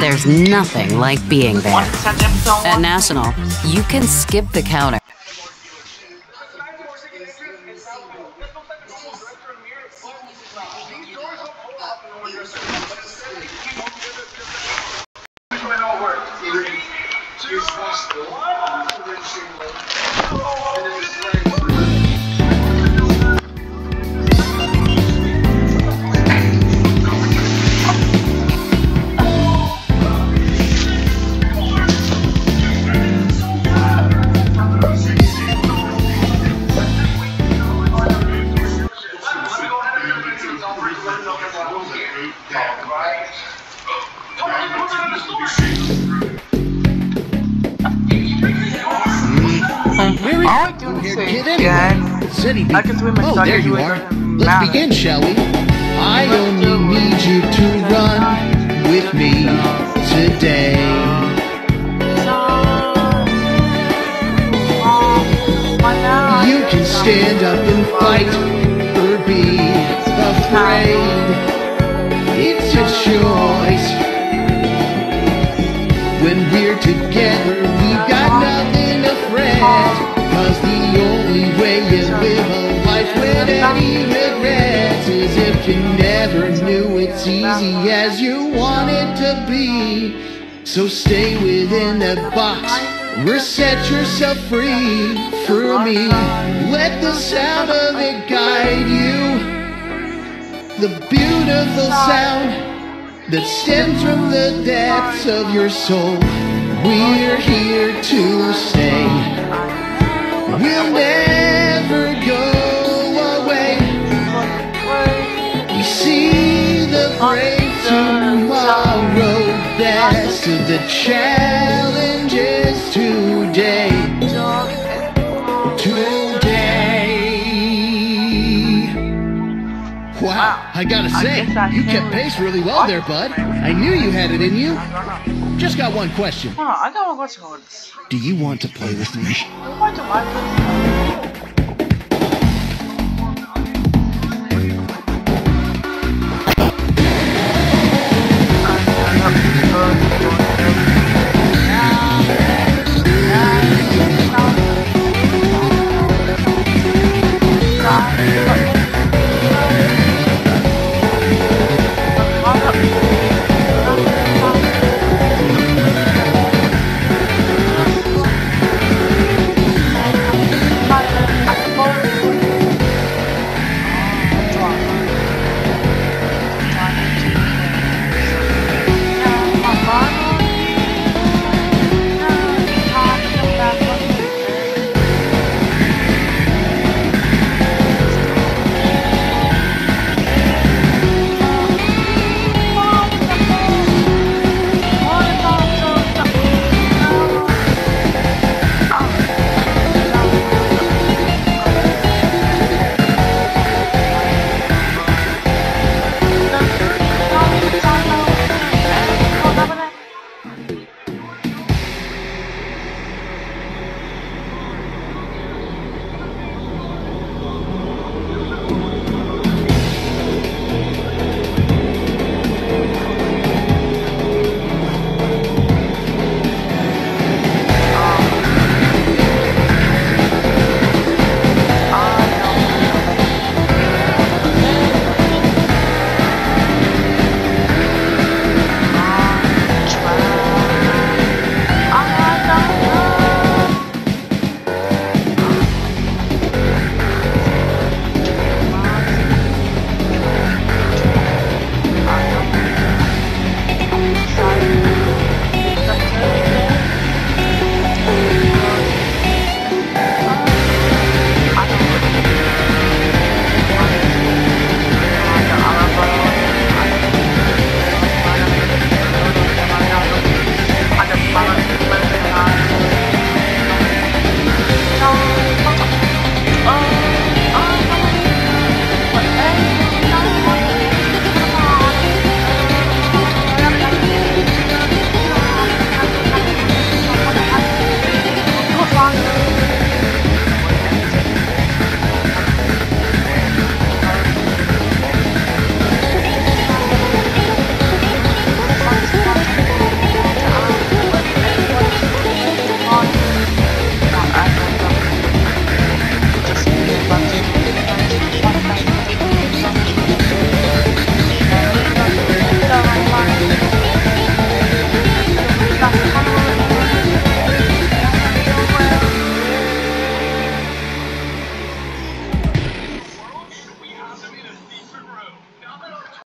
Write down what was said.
There's nothing like being there. At At National, you can skip the counter. I do here, kid, anyway? yeah. Be- I can swim Oh, there you are. Let's begin, shall we? I only need you to run with me today. You can stand up and fight It's a choice. When we're together, we've got nothing to fret. Cause the only way you live a life without any regrets is if you never knew it's easy as you want it to be. So stay within the box, Reset yourself free for me. Let the sound of it guide you. The beautiful sound that stems from the depths of your soul. We're here to stay. We'll never go away. We see the brave tomorrow. Of the challenges I gotta say, guess I you kept pace really well there, bud. I knew you had it in you. Just got one question. On, I got one question. Do you want to play with me? I